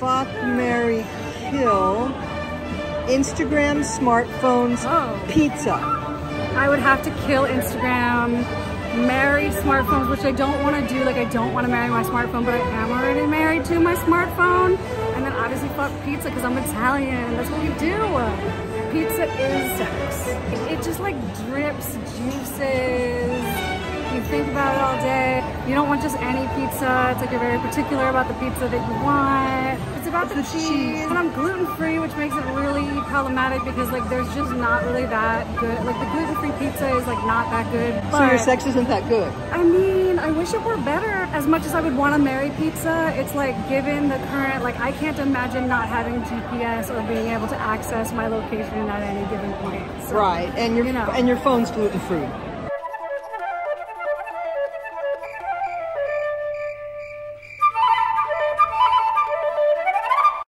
fuck, marry, kill, Instagram, smartphones, Oh. pizza. I would have to kill Instagram, marry smartphones, which I don't want to do. Like, I don't want to marry my smartphone, but I am already married to my smartphone. And then obviously fuck pizza because I'm Italian. That's what we do. Pizza is sex. It, it just like drips juices. Think about it all day. You don't want just any pizza. It's like you're very particular about the pizza that you want. It's about the, the cheese. cheese. And I'm gluten free, which makes it really problematic because like there's just not really that good. Like the gluten free pizza is like not that good. So your sex isn't that good. I mean, I wish it were better. As much as I would want to marry pizza, it's like given the current, like I can't imagine not having GPS or being able to access my location at any given point. So, Right, and your you know. and your phone's gluten free.